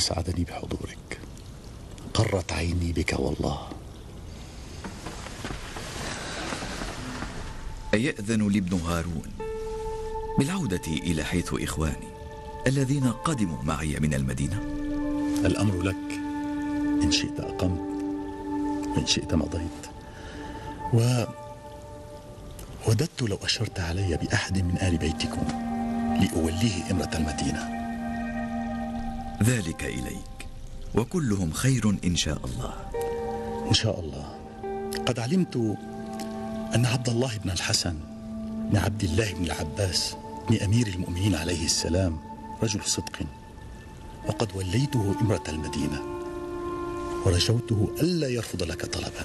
أسعدني بحضورك. قرت عيني بك والله. أيأذن لي ابن هارون؟ بالعودة إلى حيث إخواني الذين قدموا معي من المدينة. الأمر لك. إن شئت أقمت وإن شئت مضيت. و وددت لو أشرت علي بأحد من آل بيتكم لأوليه إمرة المدينة. ذلك إليك. وكلهم خير إن شاء الله. إن شاء الله. قد علمت أن عبد الله بن الحسن بن عبد الله بن العباس بن أمير المؤمنين عليه السلام رجل صدق وقد وليته إمرة المدينة ورجوته ألا يرفض لك طلبا.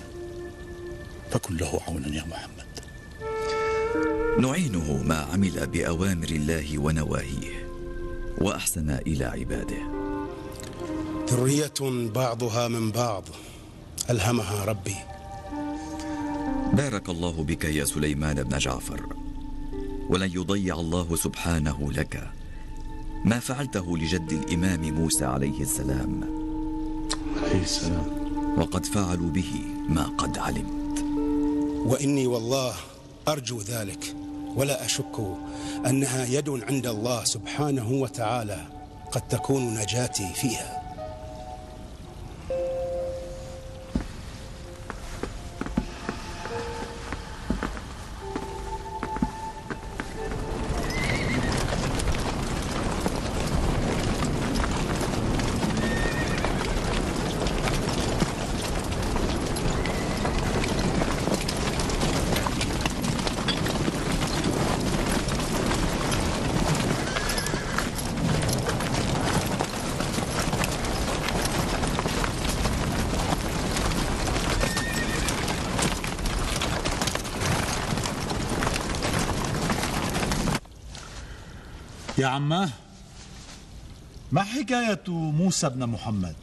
فكن له عونا يا محمد. نعينه ما عمل بأوامر الله ونواهيه وأحسن إلى عباده. ذرية بعضها من بعض. ألهمها ربي. بارك الله بك يا سليمان بن جعفر. ولن يضيع الله سبحانه لك ما فعلته لجد الإمام موسى عليه السلام. عليه السلام. وقد فعلوا به ما قد علمت. وإني والله أرجو ذلك. ولا أشك أنها يد عند الله سبحانه وتعالى قد تكون نجاتي فيها. يا عماه ما حكاية موسى بن محمد؟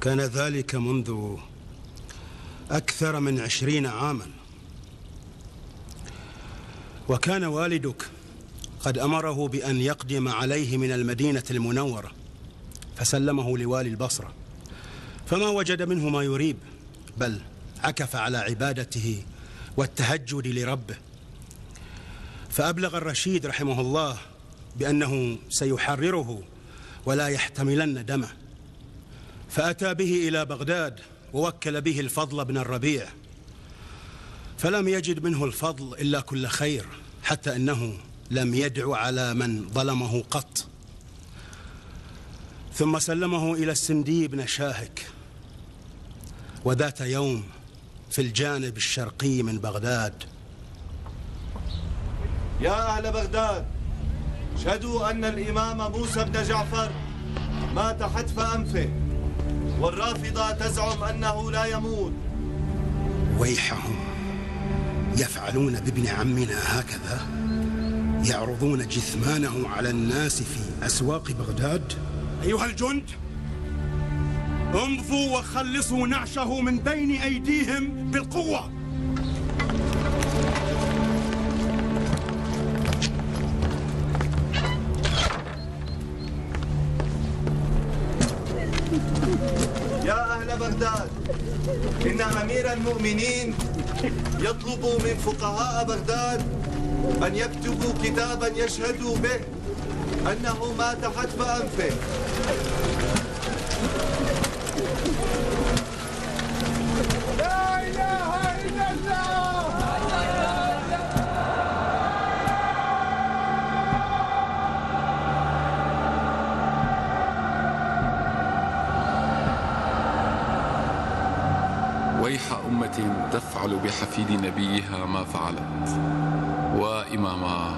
كان ذلك منذ أكثر من عشرين عاما. وكان والدك قد أمره بأن يقدم عليه من المدينة المنورة فسلمه لوالي البصرة. فما وجد منه ما يريب بل عكف على عبادته والتهجد لربه. فأبلغ الرشيد رحمه الله بأنه سيحرره ولا يحتملن دمه. فأتى به إلى بغداد ووكل به الفضل بن الربيع. فلم يجد منه الفضل إلا كل خير حتى أنه لم يدع على من ظلمه قط. ثم سلمه إلى السندي بن شاهك. وذات يوم في الجانب الشرقي من بغداد يا أهل بغداد شهدوا أن الإمام موسى بن جعفر مات حتف أنفه والرافضة تزعم أنه لا يموت. ويحهم يفعلون بابن عمنا هكذا يعرضون جثمانه على الناس في أسواق بغداد؟ أيها الجند امضوا وخلصوا نعشه من بين أيديهم بالقوة. إن أمير المؤمنين يطلب من فقهاء بغداد أن يكتبوا كتابا يشهدوا به أنه مات حتف أنفه. لا إله تفعل بحفيد نبيها ما فعلت. وإماما.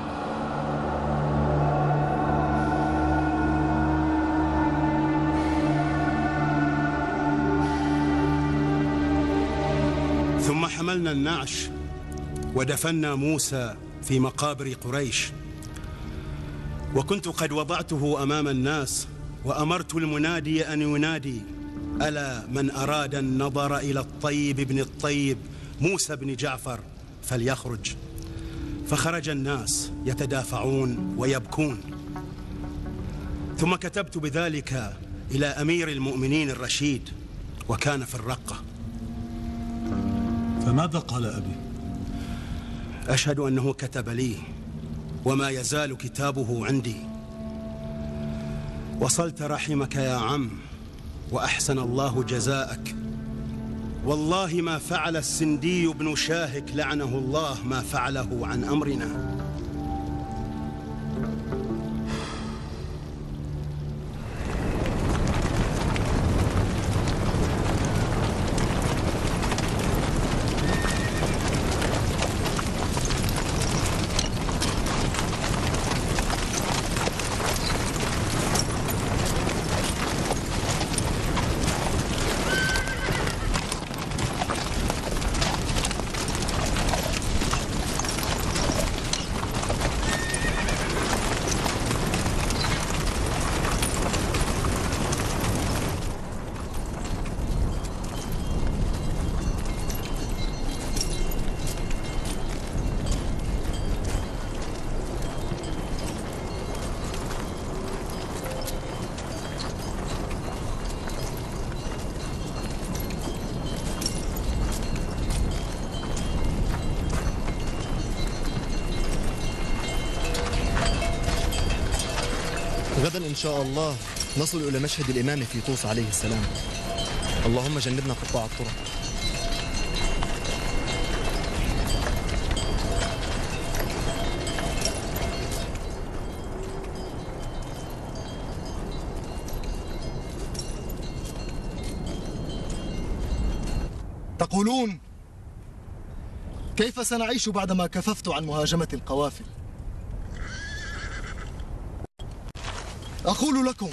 ثم حملنا النعش ودفنا موسى في مقابر قريش. وكنت قد وضعته أمام الناس وأمرت المنادي أن ينادي. ألا من أراد النظر إلى الطيب بن الطيب موسى بن جعفر فليخرج. فخرج الناس يتدافعون ويبكون. ثم كتبت بذلك إلى أمير المؤمنين الرشيد وكان في الرقة. فماذا قال أبي؟ أشهد أنه كتب لي وما يزال كتابه عندي. وصلت رحمك يا عم وأحسن الله جزاءك. والله ما فعل السندي بن شاهك لعنه الله ما فعله عن أمرنا. إن شاء الله نصل إلى مشهد الإمام في طوس عليه السلام. اللهم جنبنا قطاع الطرق. تقولون كيف سنعيش بعدما كففت عن مهاجمة القوافل؟ أقول لكم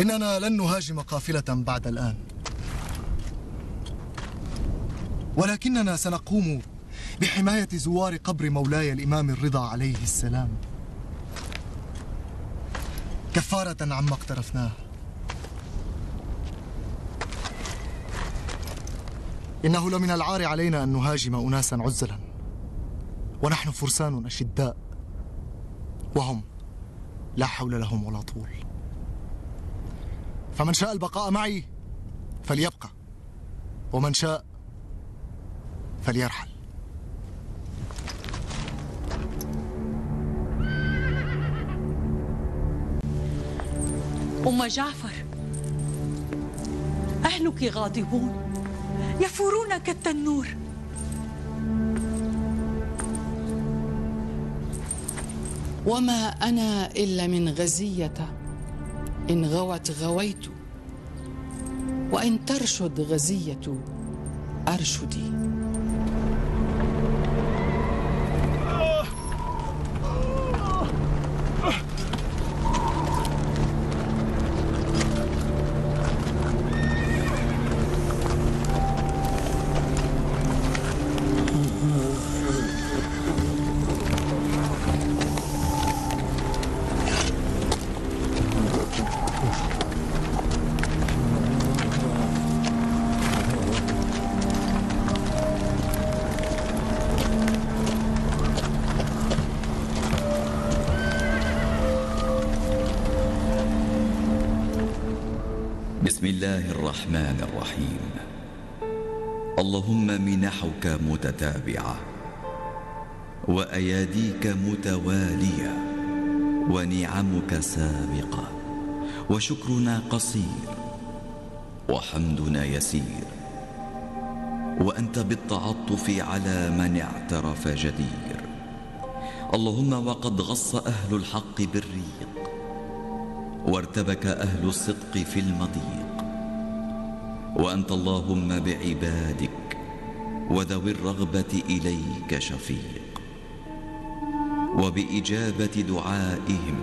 إننا لن نهاجم قافلة بعد الآن. ولكننا سنقوم بحماية زوار قبر مولاي الإمام الرضا عليه السلام. كفارة عما اقترفناه. إنه لمن العار علينا أن نهاجم أناسا عزلا. ونحن فرسان أشداء. وهم لا حول لهم ولا طول. فمن شاء البقاء معي فليبقى ومن شاء فليرحل. أم جعفر أهلك غاضبون يفورون كالتنور وما أنا إلا من غزية. إن غوت غويت وإن ترشد غزية أرشدي. منحك متتابعة. وأياديك متوالية. ونعمك سابقة. وشكرنا قصير. وحمدنا يسير. وأنت بالتعطف على من اعترف جدير. اللهم وقد غص أهل الحق بالريق. وارتبك أهل الصدق في المضيق. وأنت اللهم بعبادك وذوي الرغبة إليك شفيق. وبإجابة دعائهم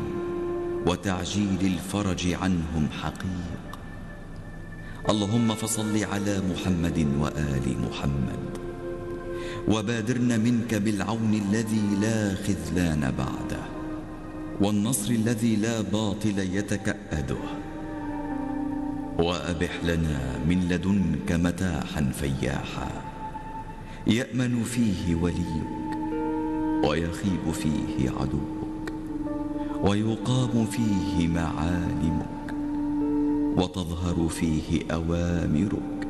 وتعجيل الفرج عنهم حقيق. اللهم فصل على محمد وآل محمد. وبادرن منك بالعون الذي لا خذلان بعده. والنصر الذي لا باطل يتكأده. وأبح لنا من لدنك متاحا فياحا. يأمن فيه وليك ويخيب فيه عدوك ويقام فيه معالمك وتظهر فيه أوامرك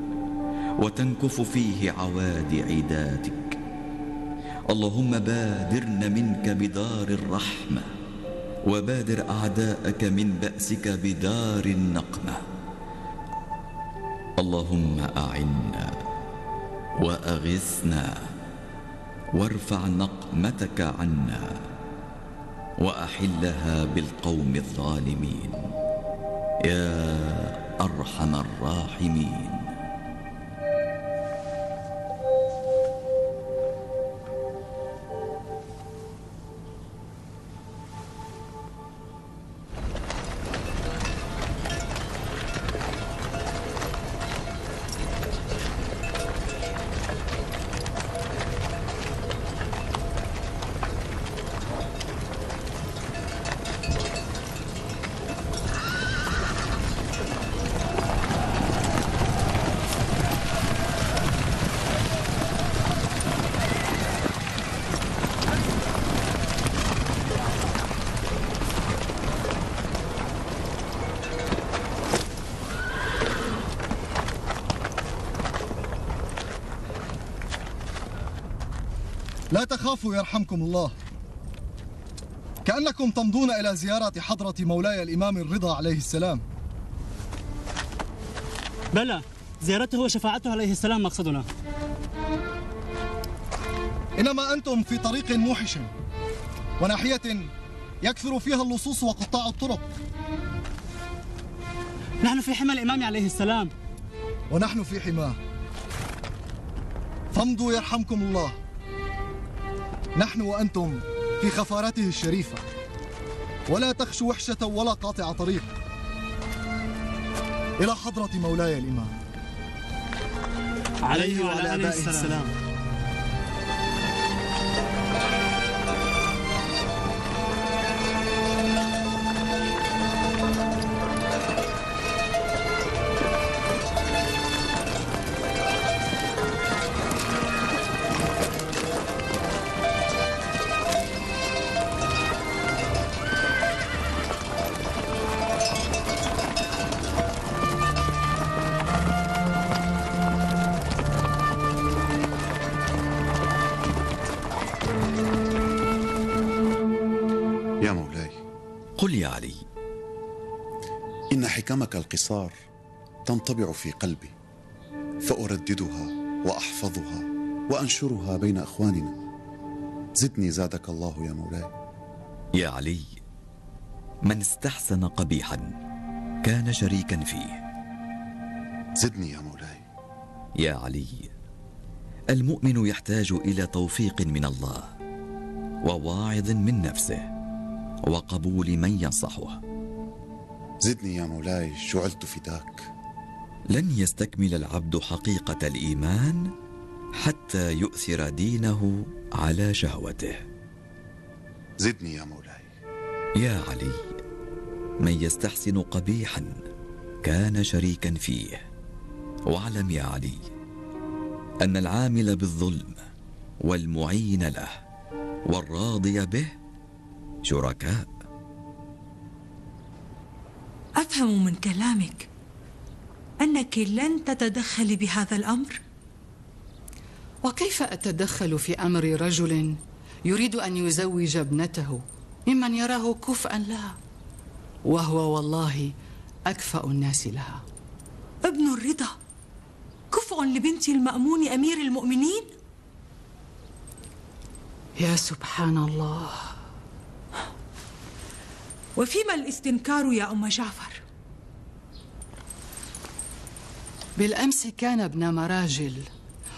وتنكف فيه عواد عداتك. اللهم بادرن منك بدار الرحمة وبادر أعداءك من بأسك بدار النقمة. اللهم أعنا وأغثنا. وارفع نقمتك عنا وأحلها بالقوم الظالمين. يا أرحم الراحمين. لا تخافوا يرحمكم الله. كأنكم تمضون إلى زيارة حضرة مولاي الإمام الرضا عليه السلام. بلى زيارته وشفاعته عليه السلام مقصدنا. إنما أنتم في طريق موحش وناحية يكثر فيها اللصوص وقطاع الطرق. نحن في حمى الإمام عليه السلام. ونحن في حماه. فامضوا يرحمكم الله. نحن وأنتم في خفارته الشريفة. ولا تخشوا وحشة ولا قاطع طريق. إلى حضرة مولاي الإمام. عليه وعلى آله السلام. يا القصار تنطبع في قلبي فأرددها وأحفظها وأنشرها بين أخواننا. زدني زادك الله يا مولاي. يا علي من استحسن قبيحا كان شريكا فيه. زدني يا مولاي. يا علي المؤمن يحتاج إلى توفيق من الله وواعظ من نفسه وقبول من ينصحه. زدني يا مولاي جعلت فداك لن يستكمل العبد حقيقة الإيمان حتى يؤثر دينه على شهوته. زدني يا مولاي. يا علي من يستحسن قبيحا كان شريكا فيه. واعلم يا علي أن العامل بالظلم والمعين له والراضي به شركاء. أفهم من كلامك أنك لن تتدخلي بهذا الأمر؟ وكيف أتدخل في أمر رجل يريد أن يزوج ابنته ممن يراه كفءا لها؟ وهو والله أكفأ الناس لها. ابن الرضا كفء لبنت المأمون أمير المؤمنين؟ يا سبحان الله. وفيما الاستنكار يا أم جعفر؟ بالأمس كان ابن مراجل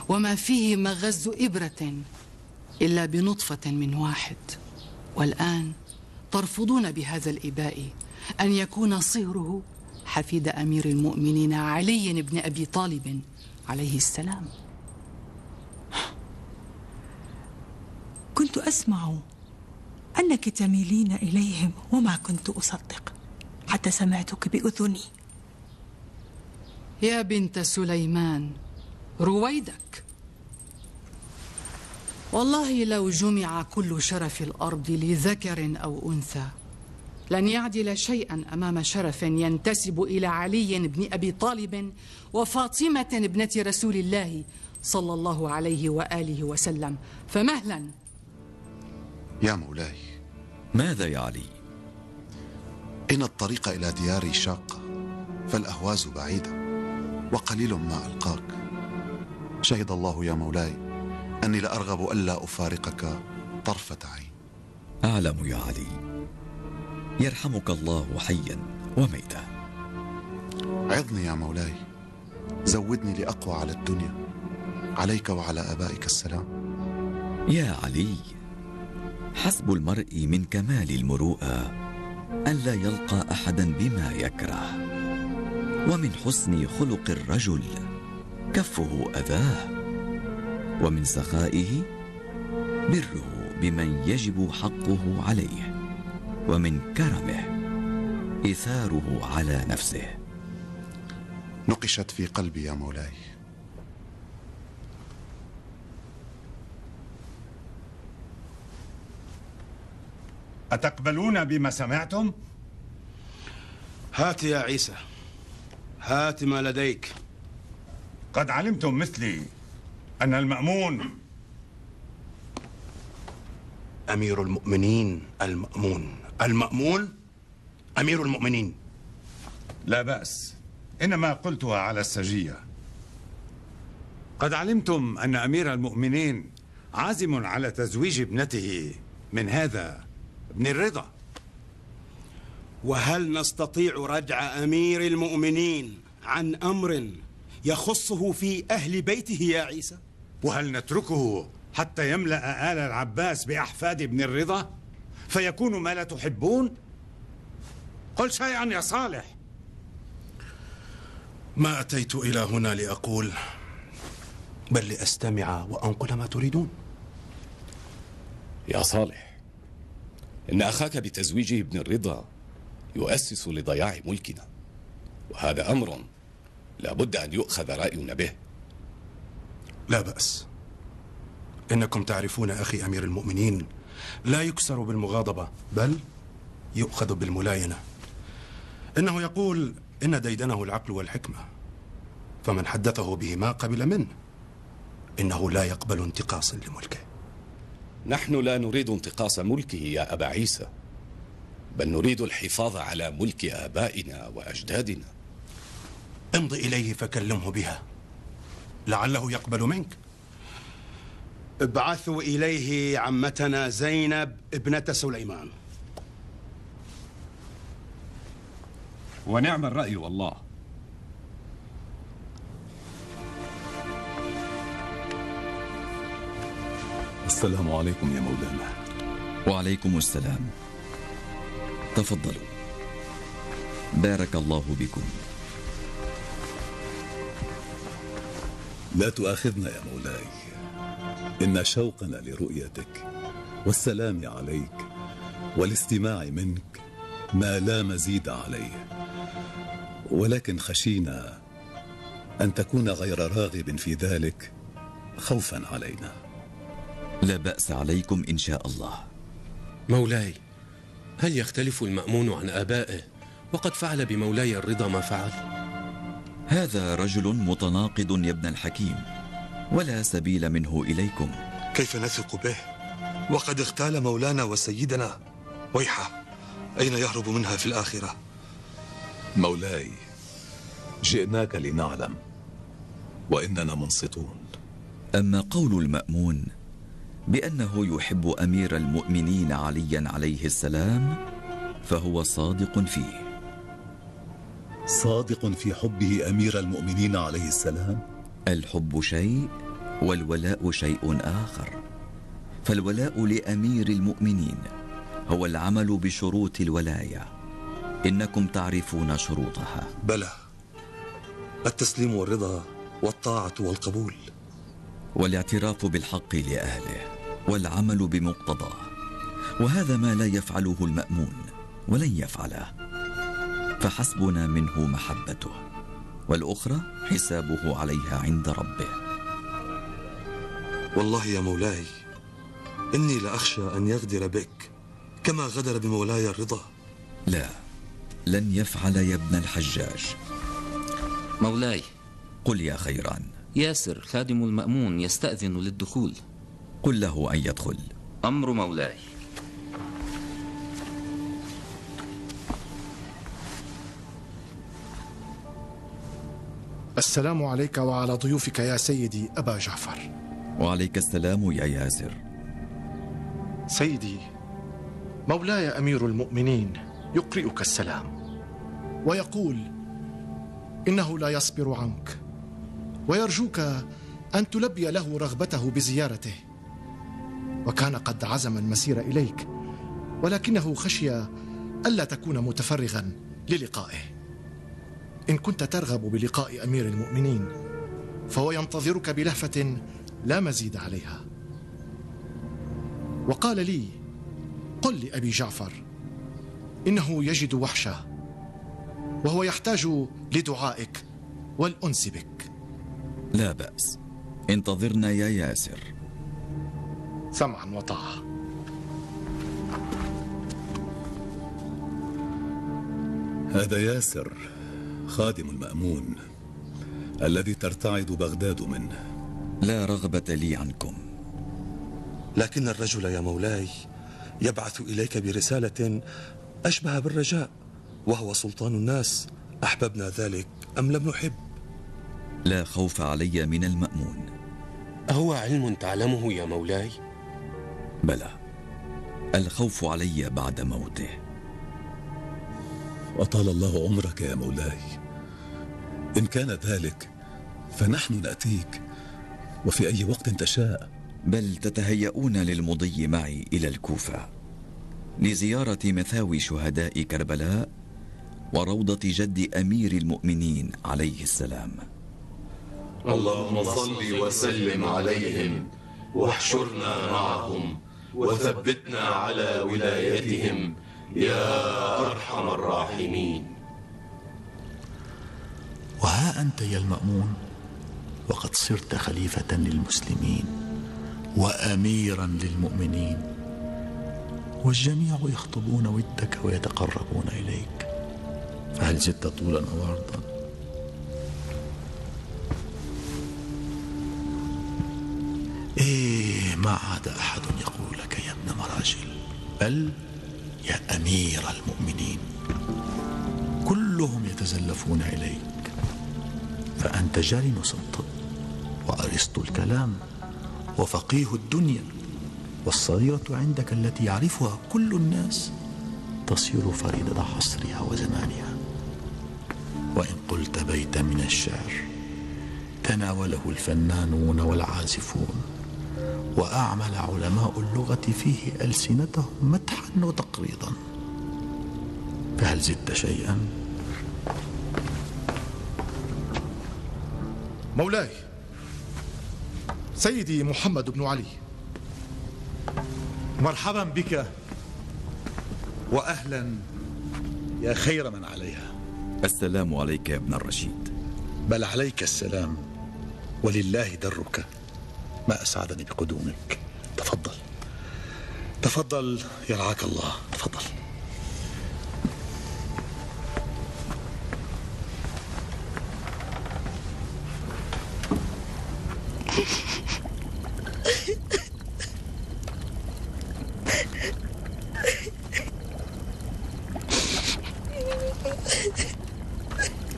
وما فيه مغز إبرة إلا بنطفة من واحد. والآن ترفضون بهذا الإباء أن يكون صهره حفيد أمير المؤمنين علي بن أبي طالب عليه السلام. كنت أسمع أنك تميلين إليهم وما كنت أصدق حتى سمعتك بأذني. يا بنت سليمان رويدك. والله لو جمع كل شرف الأرض لذكر أو أنثى لن يعدل شيئا أمام شرف ينتسب إلى علي بن أبي طالب وفاطمة ابنة رسول الله صلى الله عليه وآله وسلم. فمهلا. يا مولاي. ماذا يا علي؟ إن الطريق إلى دياري شاقة فالأهواز بعيدة. وقليل ما ألقاك. شهد الله يا مولاي أني لأرغب ألا أفارقك طرفة عين. أعلم يا علي. يرحمك الله حيا وميتا. عظني يا مولاي. زودني لأقوى على الدنيا. عليك وعلى آبائك السلام. يا علي حسب المرء من كمال المروءة الا يلقى احدا بما يكره. ومن حسن خلق الرجل كفه اذاه ومن سخائه بره بمن يجب حقه عليه ومن كرمه إيثاره على نفسه. نقشت في قلبي يا مولاي. أتقبلون بما سمعتم؟ هات يا عيسى. هات ما لديك. قد علمتم مثلي أن المأمون أمير المؤمنين المأمون. المأمون أمير المؤمنين. لا بأس إنما قلتها على السجية. قد علمتم أن أمير المؤمنين عازم على تزويج ابنته من هذا ابن الرضا. وهل نستطيع ردع أمير المؤمنين عن أمر يخصه في أهل بيته يا عيسى؟ وهل نتركه حتى يملأ آل العباس بأحفاد ابن الرضا فيكون ما لا تحبون؟ قل شيئا يا صالح ما أتيت إلى هنا لأقول بل لأستمع وأنقل ما تريدون يا صالح إن أخاك بتزويجه ابن الرضا يؤسس لضياع ملكنا. وهذا أمر لا بد أن يؤخذ رأينا به. لا بأس. إنكم تعرفون أخي أمير المؤمنين لا يكسر بالمغاضبة بل يؤخذ بالملاينة. إنه يقول إن ديدنه العقل والحكمة فمن حدثه به ما قبل منه. إنه لا يقبل انتقاصا لملكه. نحن لا نريد انتقاص ملكه يا أبا عيسى. بل نريد الحفاظ على ملك آبائنا وأجدادنا. امض إليه فكلمه بها. لعله يقبل منك. ابعثوا إليه عمتنا زينب ابنة سليمان. ونعم الرأي والله. السلام عليكم يا مولانا. وعليكم السلام. تفضلوا. بارك الله بكم لا تؤاخذنا يا مولاي. إن شوقنا لرؤيتك والسلام عليك والاستماع منك ما لا مزيد عليه. ولكن خشينا أن تكون غير راغب في ذلك خوفا علينا. لا بأس عليكم إن شاء الله. مولاي هل يختلف المأمون عن آبائه؟ وقد فعل بمولاي الرضا ما فعل؟ هذا رجل متناقض يا ابن الحكيم ولا سبيل منه إليكم. كيف نثق به؟ وقد اغتال مولانا وسيدنا. ويحة أين يهرب منها في الآخرة؟ مولاي جئناك لنعلم وإننا منصتون. أما قول المأمون بأنه يحب أمير المؤمنين عليا عليه السلام فهو صادق فيه. صادق في حبه أمير المؤمنين عليه السلام؟ الحب شيء والولاء شيء آخر. فالولاء لأمير المؤمنين هو العمل بشروط الولاية. إنكم تعرفون شروطها. بلى. التسليم والرضا والطاعة والقبول. والاعتراف بالحق لأهله والعمل بمقتضاه وهذا ما لا يفعله المأمون ولن يفعله. فحسبنا منه محبته والأخرى حسابه عليها عند ربه. والله يا مولاي إني لأخشى أن يغدر بك كما غدر بمولاي الرضا. لا لن يفعل يا ابن الحجاج. مولاي. قل يا خيران. ياسر خادم المأمون يستأذن للدخول. قل له أن يدخل. أمر مولاي. السلام عليك وعلى ضيوفك يا سيدي أبا جعفر. وعليك السلام يا ياسر. سيدي مولاي أمير المؤمنين يقرئك السلام. ويقول إنه لا يصبر عنك. ويرجوك أن تلبي له رغبته بزيارته. وكان قد عزم المسير إليك ولكنه خشي ألا تكون متفرغا للقائه. إن كنت ترغب بلقاء أمير المؤمنين فهو ينتظرك بلهفة لا مزيد عليها. وقال لي قل لأبي جعفر إنه يجد وحشة وهو يحتاج لدعائك والأنس بك لا بأس. انتظرنا يا ياسر. سمعا وطاعة. هذا ياسر خادم المأمون الذي ترتعد بغداد منه. لا رغبة لي عنكم. لكن الرجل يا مولاي يبعث إليك برسالة أشبه بالرجاء وهو سلطان الناس. أحببنا ذلك أم لم نحب؟ لا خوف علي من المأمون. أهو علم تعلمه يا مولاي؟ بلى. الخوف علي بعد موته. أطال الله عمرك يا مولاي. إن كان ذلك فنحن نأتيك. وفي أي وقت تشاء. بل تتهيئون للمضي معي إلى الكوفة. لزيارة مثاوي شهداء كربلاء وروضة جد أمير المؤمنين عليه السلام. اللهم صل وسلم عليهم. واحشرنا معهم. وثبتنا على ولايتهم. يا أرحم الراحمين. وها أنت يا المأمون؟ وقد صرت خليفة للمسلمين وأميرا للمؤمنين. والجميع يخطبون ودك ويتقربون إليك. فهل زدت طولا أو عرضا؟ ما عاد أحد يقول لك يا ابن مراجل. بل يا أمير المؤمنين. كلهم يتزلفون إليك. فأنت جالنس الطب وأرسطو الكلام وفقيه الدنيا. والصغيرة عندك التي يعرفها كل الناس تصير فريدة عصرها وزمانها. وإن قلت بيتا من الشعر تناوله الفنانون والعازفون. وأعمل علماء اللغة فيه ألسنتهم مدحا وتقريضا. فهل زدت شيئا؟ مولاي سيدي محمد بن علي. مرحبا بك وأهلا يا خير من عليها. السلام عليك يا ابن الرشيد. بل عليك السلام ولله درك. ما أسعدني بقدومك. تفضل. تفضل يرعاك الله. تفضل.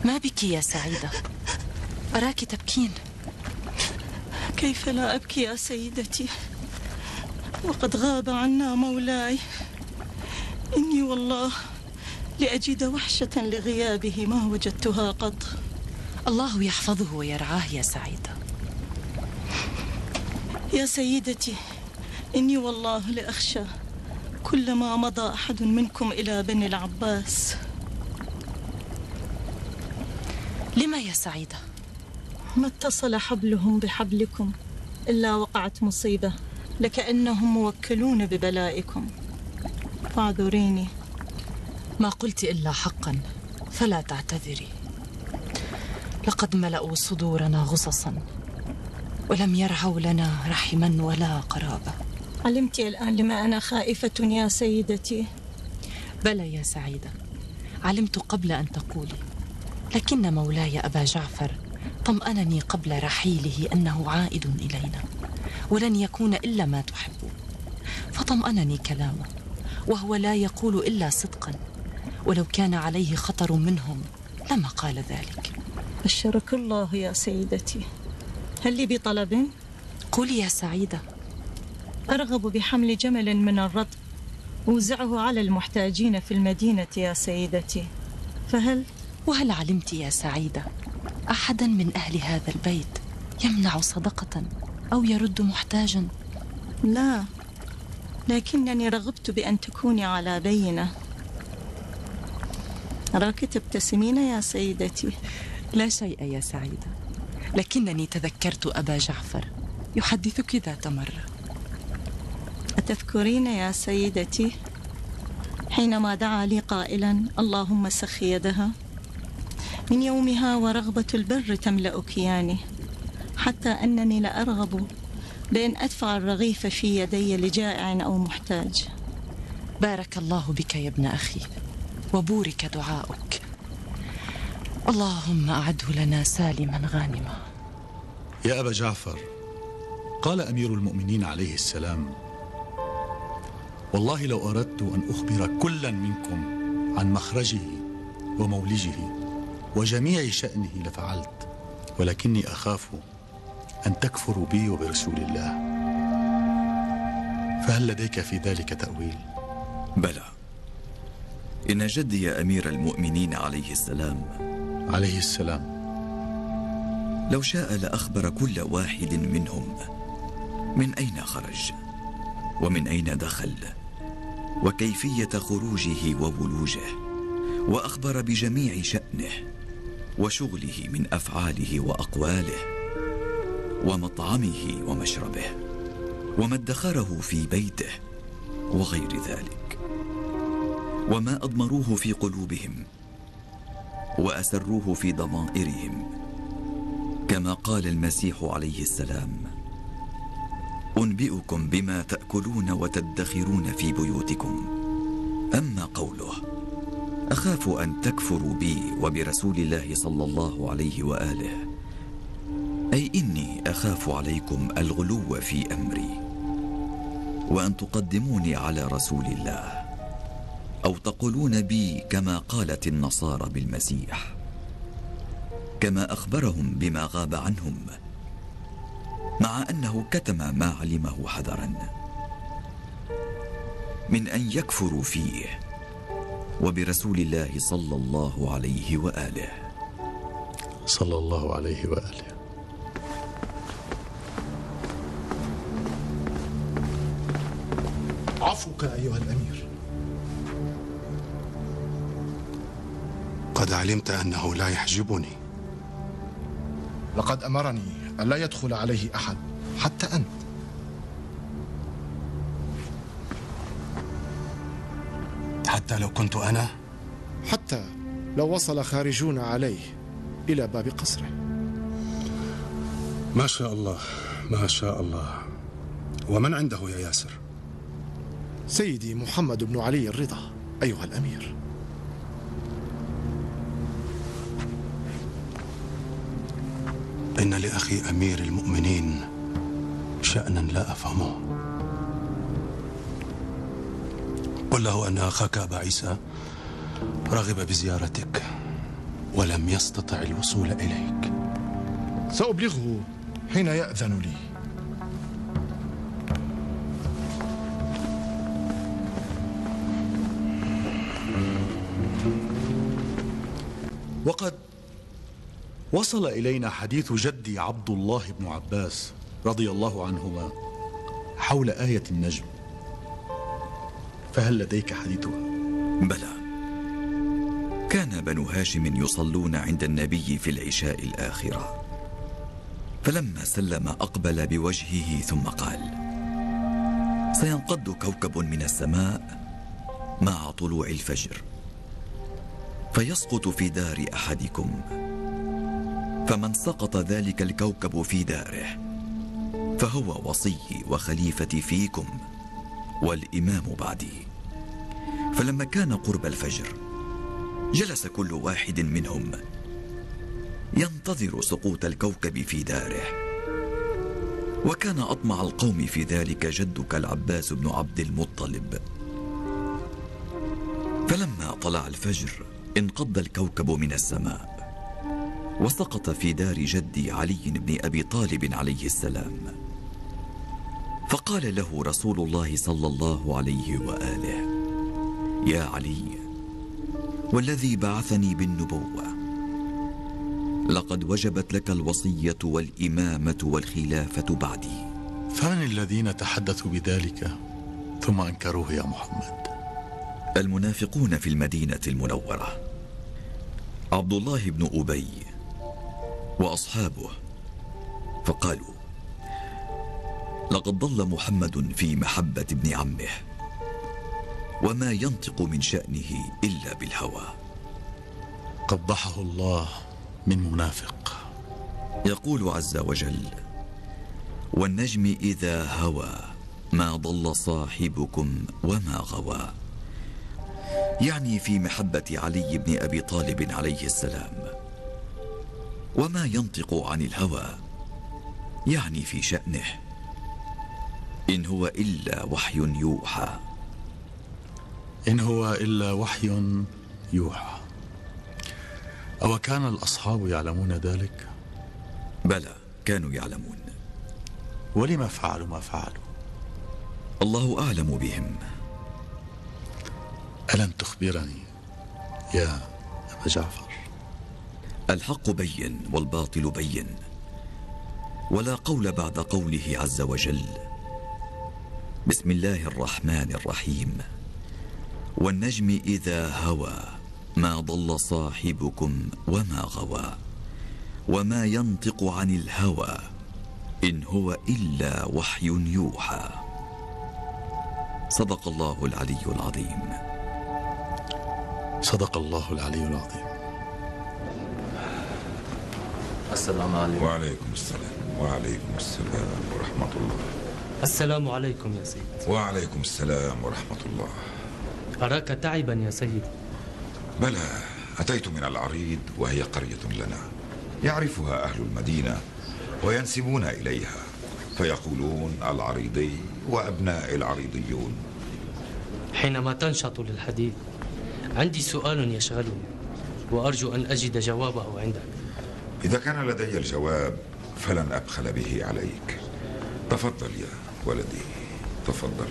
ما بك يا سعيدة؟ أراك تبكين. كيف لا أبكي يا سيدتي؟ وقد غاب عنا مولاي. إني والله لأجد وحشة لغيابه ما وجدتها قط. الله يحفظه ويرعاه يا سعيدة يا سيدتي إني والله لأخشى كلما مضى أحد منكم إلى بني العباس. لما يا سعيدة؟ ما اتصل حبلهم بحبلكم إلا وقعت مصيبة. لكأنهم موكلون ببلائكم. فاعذريني. ما قلت إلا حقا فلا تعتذري. لقد ملأوا صدورنا غصصا ولم يرعوا لنا رحما ولا قرابة. علمت الآن لما أنا خائفة يا سيدتي. بلى يا سعيدة علمت قبل أن تقولي لكن مولاي أبا جعفر طمأنني قبل رحيله أنه عائد إلينا ولن يكون إلا ما تحب فطمأنني كلامه وهو لا يقول إلا صدقا ولو كان عليه خطر منهم لما قال ذلك. بشرك الله يا سيدتي. هل لي بطلب؟ قولي يا سعيدة. أرغب بحمل جمل من الرطب أوزعه على المحتاجين في المدينة يا سيدتي. فهل؟ وهل علمت يا سعيدة أحدا من أهل هذا البيت يمنع صدقة أو يرد محتاجا؟ لا لكنني رغبت بأن تكوني على بينة. أراك تبتسمين يا سيدتي. لا شيء يا سعيدة. لكنني تذكرت أبا جعفر. يحدثك ذات مرة. أتذكرين يا سيدتي؟ حينما دعا لي قائلا اللهم سخ يدها. من يومها ورغبة البر تملأ كياني حتى أنني لأرغب بأن أدفع الرغيف في يدي لجائع أو محتاج. بارك الله بك يا ابن أخي وبورك دعاؤك. اللهم أعده لنا سالما غانما. يا أبا جعفر قال أمير المؤمنين عليه السلام والله لو أردت أن أخبر كلا منكم عن مخرجه ومولجه وجميع شأنه لفعلت ولكني أخاف أن تكفروا بي وبرسول الله. فهل لديك في ذلك تأويل؟ بلى. إن جدي أمير المؤمنين عليه السلام. عليه السلام. لو شاء لأخبر كل واحد منهم من أين خرج ومن أين دخل وكيفية خروجه وولوجه وأخبر بجميع شأنه. وشغله من أفعاله وأقواله ومطعمه ومشربه وما ادخره في بيته وغير ذلك. وما أضمروه في قلوبهم وأسروه في ضمائرهم كما قال المسيح عليه السلام أنبئكم بما تأكلون وتدخرون في بيوتكم أما قوله أخاف أن تكفروا بي وبرسول الله صلى الله عليه وآله. أي إني أخاف عليكم الغلو في أمري. وأن تقدموني على رسول الله. أو تقولون بي كما قالت النصارى بالمسيح. كما أخبرهم بما غاب عنهم. مع أنه كتم ما علمه حذرا. من أن يكفروا فيه. وبرسول الله صلى الله عليه وآله. صلى الله عليه وآله. عفوك أيها الأمير. قد علمت أنه لا يحجبني. لقد أمرني ألا يدخل عليه أحد حتى أنت. حتى لو كنت أنا؟ حتى لو وصل خارجون عليه إلى باب قصره. ما شاء الله ما شاء الله. ومن عنده يا ياسر؟ سيدي محمد بن علي الرضا أيها الأمير. إن لأخي أمير المؤمنين شأنا لا أفهمه. قل له أن أخاك أبا عيسى رغب بزيارتك ولم يستطع الوصول إليك. سأبلغه حين يأذن لي. وقد وصل إلينا حديث جدي عبد الله بن عباس رضي الله عنهما حول آية النجم. فهل لديك حديثها؟ بلى. كان بنو هاشم يصلون عند النبي في العشاء الآخرة. فلما سلم أقبل بوجهه ثم قال سينقض كوكب من السماء مع طلوع الفجر. فيسقط في دار أحدكم. فمن سقط ذلك الكوكب في داره. فهو وصي وخليفتي فيكم. والإمام بعدي. فلما كان قرب الفجر جلس كل واحد منهم ينتظر سقوط الكوكب في داره. وكان أطمع القوم في ذلك جدك العباس بن عبد المطلب. فلما طلع الفجر انقض الكوكب من السماء وسقط في دار جدي علي بن أبي طالب عليه السلام. فقال له رسول الله صلى الله عليه وآله يا علي والذي بعثني بالنبوة لقد وجبت لك الوصية والإمامة والخلافة بعدي. فمن الذين تحدثوا بذلك ثم أنكروه يا محمد؟ المنافقون في المدينة المنورة عبد الله بن أبي وأصحابه فقالوا لقد ضل محمد في محبة ابن عمه وما ينطق من شأنه إلا بالهوى. قبحه الله من منافق. يقول عز وجل والنجم إذا هوى ما ضل صاحبكم وما غوى. يعني في محبة علي بن أبي طالب عليه السلام. وما ينطق عن الهوى يعني في شأنه. إن هو إلا وحي يوحى. إن هو إلا وحي يوحى. أو كان الأصحاب يعلمون ذلك؟ بلى كانوا يعلمون. ولما فعلوا ما فعلوا؟ الله أعلم بهم. الم تخبرني يا أبا جعفر؟ الحق بين والباطل بين. ولا قول بعد قوله عز وجل بسم الله الرحمن الرحيم. والنجم إذا هوى ما ضل صاحبكم وما غوى وما ينطق عن الهوى إن هو إلا وحي يوحى. صدق الله العلي العظيم. صدق الله العلي العظيم. السلام عليكم. وعليكم السلام. وعليكم السلام ورحمة الله. السلام عليكم يا سيد وعليكم السلام ورحمة الله. أراك تعبا يا سيدي؟ بلى أتيت من العريض وهي قرية لنا يعرفها أهل المدينة وينسبون إليها فيقولون العريضي وأبناء العريضيون. حينما تنشط للحديث عندي سؤال يشغلني وأرجو أن أجد جوابه عندك. إذا كان لدي الجواب فلن أبخل به عليك. تفضل يا ولدي. تفضل.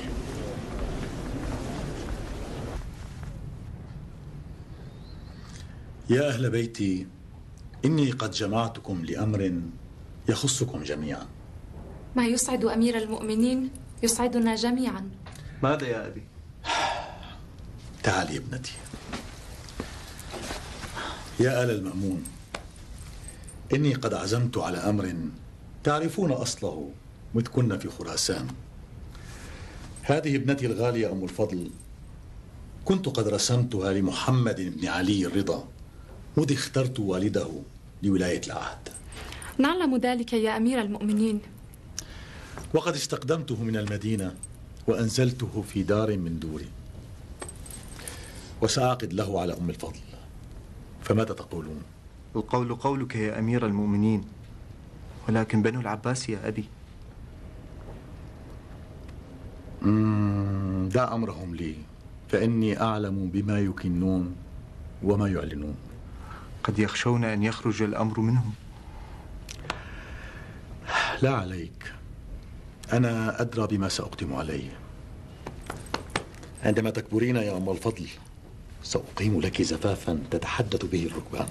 يا أهل بيتي إني قد جمعتكم لأمر يخصكم جميعا. ما يسعد أمير المؤمنين يسعدنا جميعا. ماذا يا أبي؟ تعالي ابنتي. يا آل المأمون إني قد عزمت على أمر تعرفون أصله. مذ كنا في خراسان. هذه ابنتي الغالية أم الفضل. كنت قد رسمتها لمحمد بن علي الرضا. مذ اخترت والده لولاية العهد؟ نعلم ذلك يا أمير المؤمنين. وقد استقدمته من المدينة وأنزلته في دار من دوري. وسأعقد له على أم الفضل. فماذا تقولون؟ القول قولك يا أمير المؤمنين. ولكن بنو العباس يا أبي. دع أمرهم لي. فإني أعلم بما يكنون وما يعلنون. قد يخشون أن يخرج الأمر منهم. لا عليك. أنا أدرى بما سأقدم عليه. عندما تكبرين يا أم الفضل سأقيم لك زفافا تتحدث به الركبان.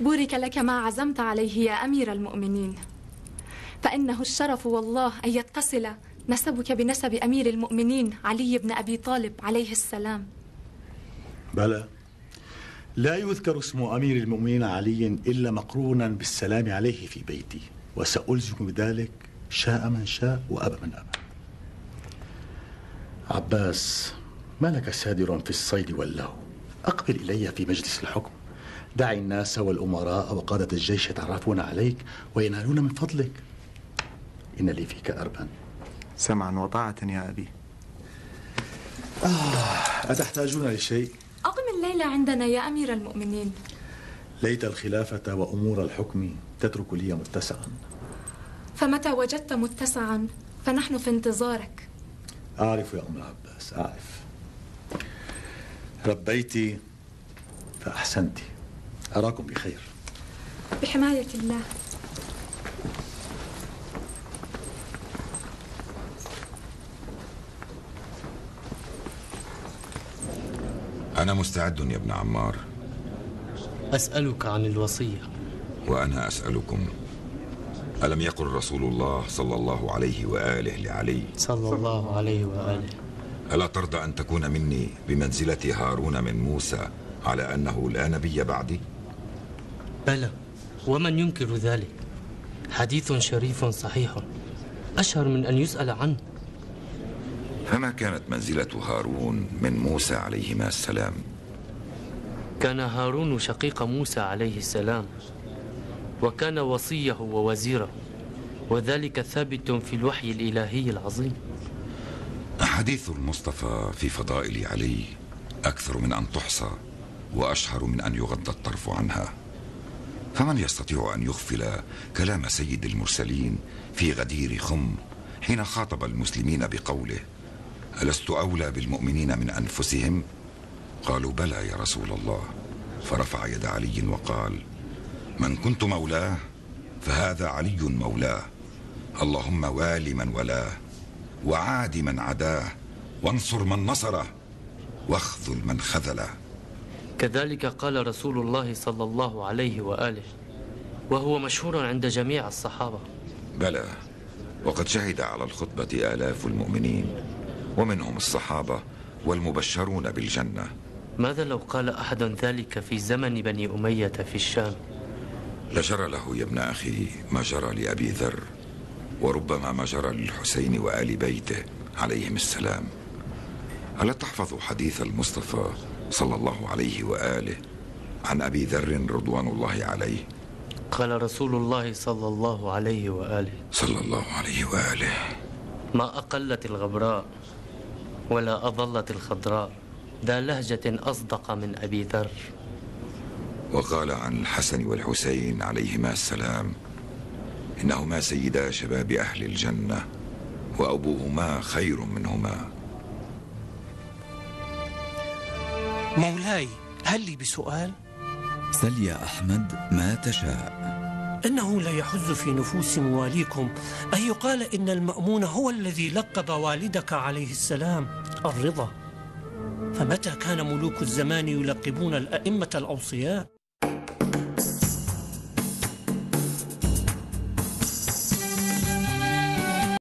بورك لك ما عزمت عليه يا أمير المؤمنين. فإنه الشرف والله أن يتصل نسبك بنسب أمير المؤمنين علي بن أبي طالب عليه السلام. بلى. لا يذكر اسم أمير المؤمنين علي إلا مقرونا بالسلام عليه في بيتي وسألزم بذلك شاء من شاء وأبى من أبى. عباس ما لك سادر في الصيد واللهو؟ أقبل إلي في مجلس الحكم. دع الناس والأمراء وقادة الجيش يتعرفون عليك وينالون من فضلك. إن لي فيك أربا. سمعا وطاعة يا أبي. آه أتحتاجون لشيء؟ أقم الليلة عندنا يا أمير المؤمنين. ليت الخلافة وأمور الحكم تترك لي متسعا. فمتى وجدت متسعا؟ فنحن في انتظارك. أعرف يا أم العباس أعرف. ربيت فأحسنت أراكم بخير. بحماية الله. أنا مستعد يا ابن عمار. أسألك عن الوصية. وأنا أسألكم ألم يقل رسول الله صلى الله عليه وآله لعلي؟ صلى الله عليه وآله. ألا ترضى أن تكون مني بمنزلة هارون من موسى على أنه لا نبي بعدي؟ بلى ومن ينكر ذلك؟ حديث شريف صحيح. أشهر من أن يسأل عنه. فما كانت منزلة هارون من موسى عليهما السلام؟ كان هارون شقيق موسى عليه السلام وكان وصيه ووزيره وذلك ثابت في الوحي الإلهي العظيم. أحاديث المصطفى في فضائل علي أكثر من أن تحصى وأشهر من أن يغض الطرف عنها. فمن يستطيع أن يغفل كلام سيد المرسلين في غدير خم حين خاطب المسلمين بقوله ألست أولى بالمؤمنين من أنفسهم؟ قالوا بلى يا رسول الله. فرفع يد علي وقال من كنت مولاه فهذا علي مولاه. اللهم وال من ولاه وعاد من عداه وانصر من نصره واخذل من خذله. كذلك قال رسول الله صلى الله عليه وآله وهو مشهور عند جميع الصحابة. بلى وقد شهد على الخطبة آلاف المؤمنين. ومنهم الصحابة والمبشرون بالجنة. ماذا لو قال أحد ذلك في زمن بني أمية في الشام؟ لجرى له يا ابن أخي ما جرى لأبي ذر وربما ما جرى للحسين وآل بيته عليهم السلام. ألا تحفظ حديث المصطفى صلى الله عليه وآله عن أبي ذر رضوان الله عليه؟ قال رسول الله صلى الله عليه وآله. صلى الله عليه وآله. ما أقلت الغبراء؟ ولا أظلت الخضراء. ذا لهجة أصدق من أبي ذر. وقال عن الحسن والحسين عليهما السلام إنهما سيدا شباب أهل الجنة وأبوهما خير منهما. مولاي هل لي بسؤال؟ سل يا أحمد ما تشاء. إنه ليحز في نفوس مواليكم أن يقال إن المأمون هو الذي لقب والدك عليه السلام. الرضا. فمتى كان ملوك الزمان يلقبون الأئمة الأوصياء؟